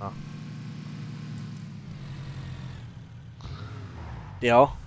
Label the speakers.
Speaker 1: 啊，屌。